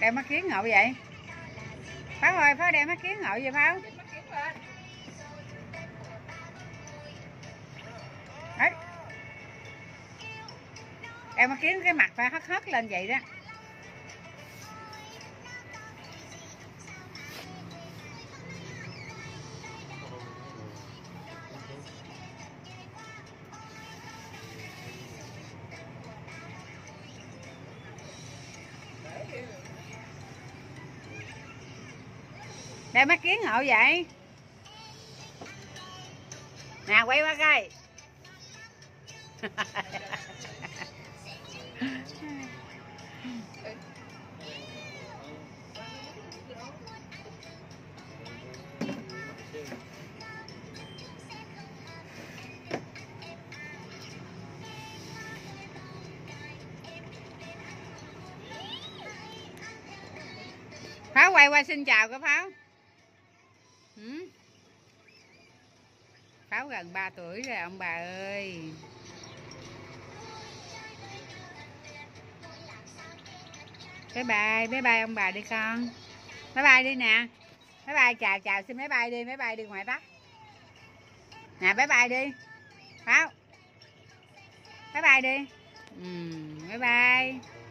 đeo mắt kiến ngộ vậy? Pháo ơi, pháo đeo mắt kiến ngộ vậy, pháo? Đấy. Đeo mắt kiến cái mặt phải hất hất lên vậy đó. Đây mắt kiến hậu vậy? Nè, quay qua coi. Pháo quay qua xin chào cái pháo ừ? pháo gần 3 tuổi rồi ông bà ơi. Bye bye bye bye ông bà đi con. Bye bye đi nè. Bye bye chào chào xin bye bye đi bye bye đi ngoài Bắc. Nè bye bye đi. Pháo. Bye bye đi. Ừ, bye bye.